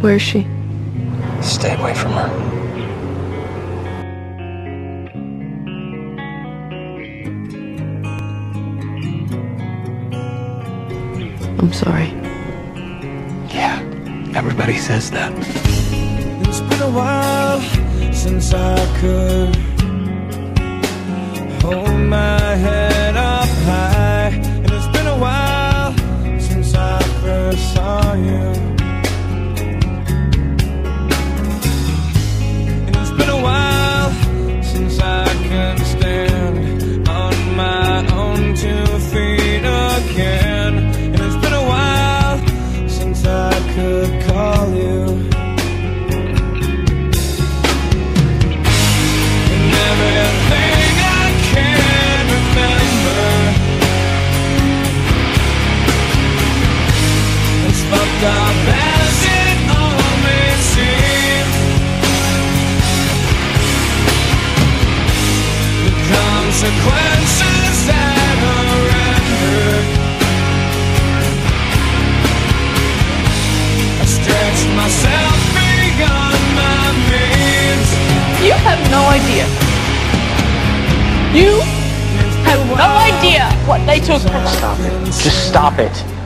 Where is she? Stay away from her. I'm sorry. Yeah, everybody says that. It's been a while since I could consequences that are rendered I stretched myself beyond my means You have no idea. You have no idea what they took from us. Stop it. Just stop it.